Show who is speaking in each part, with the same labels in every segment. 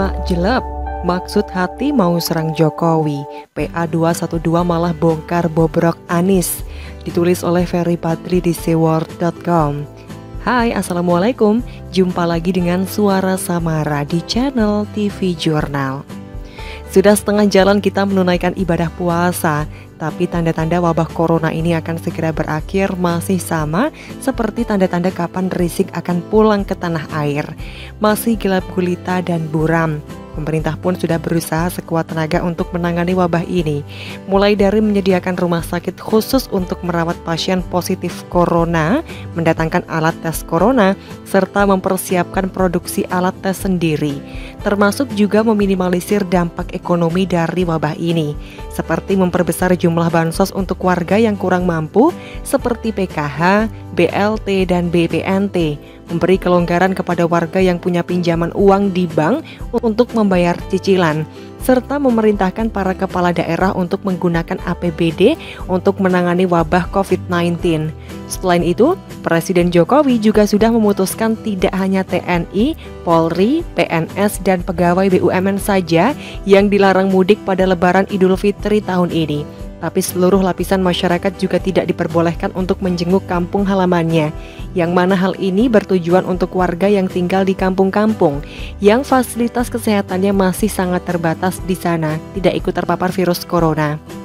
Speaker 1: Mak jelek, maksud hati mau serang Jokowi. PA212 malah bongkar bobrok Anis. Ditulis oleh Ferry Patri di seaworld.com. Hai, Assalamualaikum. Jumpa lagi dengan Suara Samara di channel TV Jurnal. Sudah setengah jalan kita menunaikan ibadah puasa, tapi tanda-tanda wabah corona ini akan segera berakhir masih sama seperti tanda-tanda kapan Rizik akan pulang ke tanah air. Masih gelap gulita dan buram. Pemerintah pun sudah berusaha sekuat tenaga untuk menangani wabah ini, mulai dari menyediakan rumah sakit khusus untuk merawat pasien positif corona, mendatangkan alat tes corona, serta mempersiapkan produksi alat tes sendiri, termasuk juga meminimalisir dampak ekonomi dari wabah ini, seperti memperbesar jumlah bansos untuk warga yang kurang mampu, seperti PKH, BLT, dan BPNT, memberi kelonggaran kepada warga yang punya pinjaman uang di bank untuk membayar cicilan, serta memerintahkan para kepala daerah untuk menggunakan APBD untuk menangani wabah COVID-19. Selain itu, Presiden Jokowi juga sudah memutuskan tidak hanya TNI, Polri, PNS, dan pegawai BUMN saja yang dilarang mudik pada Lebaran Idul Fitri tahun ini tapi seluruh lapisan masyarakat juga tidak diperbolehkan untuk menjenguk kampung halamannya, yang mana hal ini bertujuan untuk warga yang tinggal di kampung-kampung, yang fasilitas kesehatannya masih sangat terbatas di sana, tidak ikut terpapar virus corona.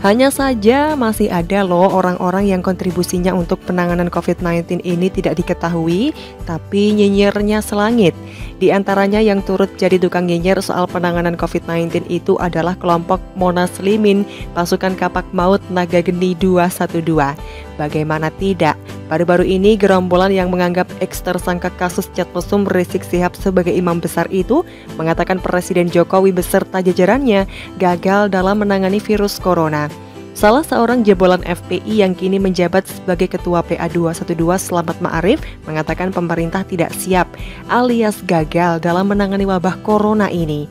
Speaker 1: Hanya saja masih ada loh orang-orang yang kontribusinya untuk penanganan COVID-19 ini tidak diketahui, tapi nyinyirnya selangit. Di antaranya yang turut jadi tukang nyinyir soal penanganan COVID-19 itu adalah kelompok Monas Limin, pasukan kapak maut Naga Geni 212. Bagaimana tidak, Baru-baru ini gerombolan yang menganggap ex tersangka kasus cat mesum Rizik Sihab sebagai imam besar itu mengatakan Presiden Jokowi beserta jajarannya gagal dalam menangani virus corona. Salah seorang jebolan FPI yang kini menjabat sebagai ketua PA212 Selamat Ma'arif mengatakan pemerintah tidak siap alias gagal dalam menangani wabah corona ini.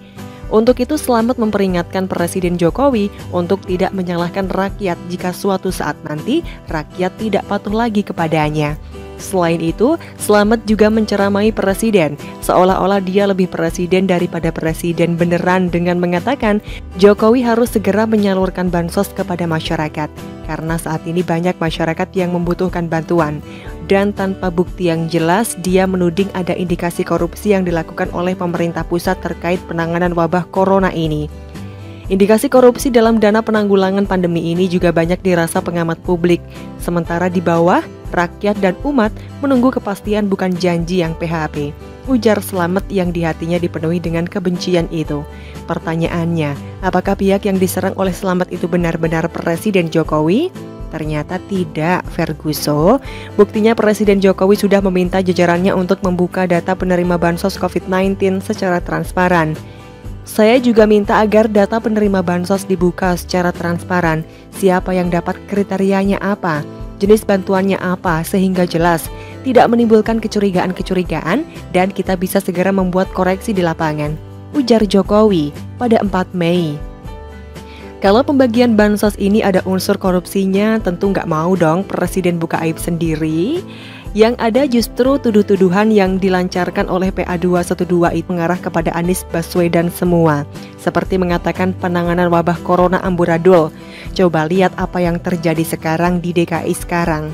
Speaker 1: Untuk itu Selamat memperingatkan Presiden Jokowi untuk tidak menyalahkan rakyat jika suatu saat nanti rakyat tidak patuh lagi kepadanya. Selain itu, Selamat juga menceramai presiden, seolah-olah dia lebih presiden daripada presiden beneran dengan mengatakan Jokowi harus segera menyalurkan bansos kepada masyarakat karena saat ini banyak masyarakat yang membutuhkan bantuan dan tanpa bukti yang jelas dia menuding ada indikasi korupsi yang dilakukan oleh pemerintah pusat terkait penanganan wabah corona ini. Indikasi korupsi dalam dana penanggulangan pandemi ini juga banyak dirasa pengamat publik. Sementara di bawah, rakyat dan umat menunggu kepastian bukan janji yang PHP. Ujar selamat yang di hatinya dipenuhi dengan kebencian itu. Pertanyaannya, apakah pihak yang diserang oleh selamat itu benar-benar Presiden Jokowi? Ternyata tidak, Ferguso. Buktinya Presiden Jokowi sudah meminta jajarannya untuk membuka data penerima bansos COVID-19 secara transparan. Saya juga minta agar data penerima bansos dibuka secara transparan. Siapa yang dapat kriterianya apa, jenis bantuannya apa, sehingga jelas tidak menimbulkan kecurigaan-kecurigaan dan kita bisa segera membuat koreksi di lapangan. Ujar Jokowi pada 4 Mei kalau pembagian bansos ini ada unsur korupsinya, tentu nggak mau dong Presiden buka aib sendiri. Yang ada justru tuduh-tuduhan yang dilancarkan oleh PA212 itu mengarah kepada Anies Baswedan semua. Seperti mengatakan penanganan wabah corona amburadul. Coba lihat apa yang terjadi sekarang di DKI sekarang.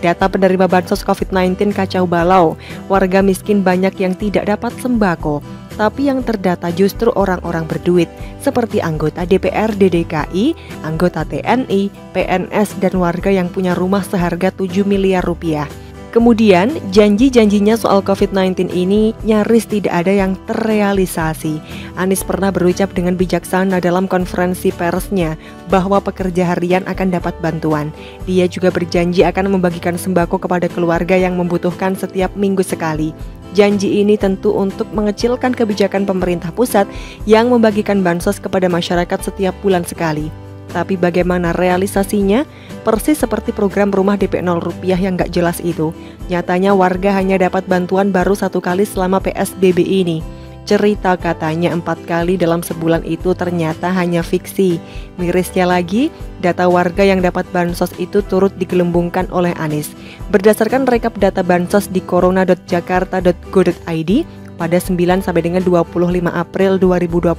Speaker 1: Data penerima bansos COVID-19 kacau balau, warga miskin banyak yang tidak dapat sembako, tapi yang terdata justru orang-orang berduit seperti anggota DPRD DKI, anggota TNI, PNS, dan warga yang punya rumah seharga 7 miliar rupiah. Kemudian, janji-janjinya soal COVID-19 ini nyaris tidak ada yang terrealisasi. Anies pernah berucap dengan bijaksana dalam konferensi persnya bahwa pekerja harian akan dapat bantuan. Dia juga berjanji akan membagikan sembako kepada keluarga yang membutuhkan setiap minggu sekali. Janji ini tentu untuk mengecilkan kebijakan pemerintah pusat yang membagikan bansos kepada masyarakat setiap bulan sekali. Tapi bagaimana realisasinya? Persis seperti program rumah DP 0 rupiah yang gak jelas itu. Nyatanya warga hanya dapat bantuan baru satu kali selama PSBB ini. Cerita katanya empat kali dalam sebulan itu ternyata hanya fiksi. Mirisnya lagi, data warga yang dapat bansos itu turut digelembungkan oleh Anies. Berdasarkan rekap data bansos di corona.jakarta.go.id, pada 9 sampai dengan 25 April 2020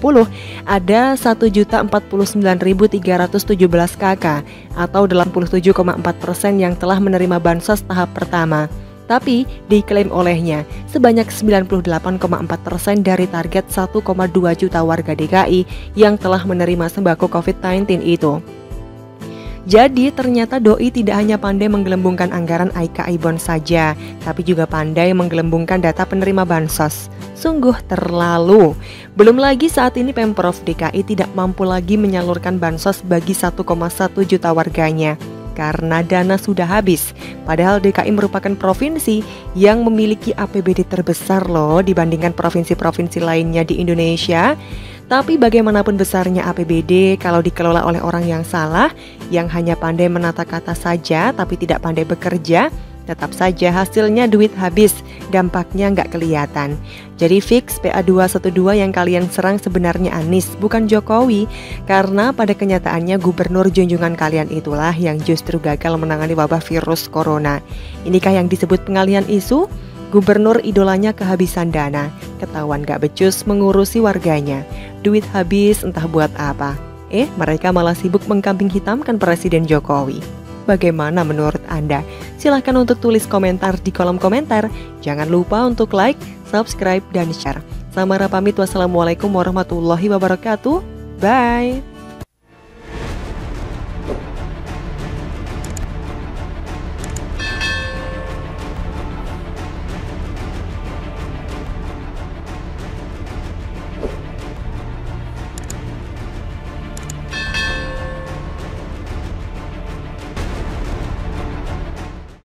Speaker 1: ada 1.049.317 KK atau 87,4 persen yang telah menerima bansos tahap pertama. Tapi diklaim olehnya sebanyak 98,4 persen dari target 1,2 juta warga DKI yang telah menerima sembako COVID-19 itu. Jadi ternyata Doi tidak hanya pandai menggelembungkan anggaran Aika Ibon saja, tapi juga pandai menggelembungkan data penerima bansos. Sungguh terlalu. Belum lagi saat ini Pemprov DKI tidak mampu lagi menyalurkan bansos bagi 1,1 juta warganya karena dana sudah habis. Padahal DKI merupakan provinsi yang memiliki APBD terbesar loh dibandingkan provinsi-provinsi lainnya di Indonesia. Tapi bagaimanapun besarnya APBD kalau dikelola oleh orang yang salah, yang hanya pandai menata kata saja tapi tidak pandai bekerja, tetap saja hasilnya duit habis, dampaknya nggak kelihatan. Jadi fix PA212 yang kalian serang sebenarnya Anies, bukan Jokowi, karena pada kenyataannya gubernur junjungan kalian itulah yang justru gagal menangani wabah virus corona. Inikah yang disebut pengalihan isu? Gubernur idolanya kehabisan dana, ketahuan gak becus mengurusi warganya. Duit habis entah buat apa. Eh, mereka malah sibuk mengkambing hitamkan Presiden Jokowi. Bagaimana menurut Anda? Silahkan untuk tulis komentar di kolom komentar. Jangan lupa untuk like, subscribe, dan share. Samara pamit wassalamualaikum warahmatullahi wabarakatuh. Bye.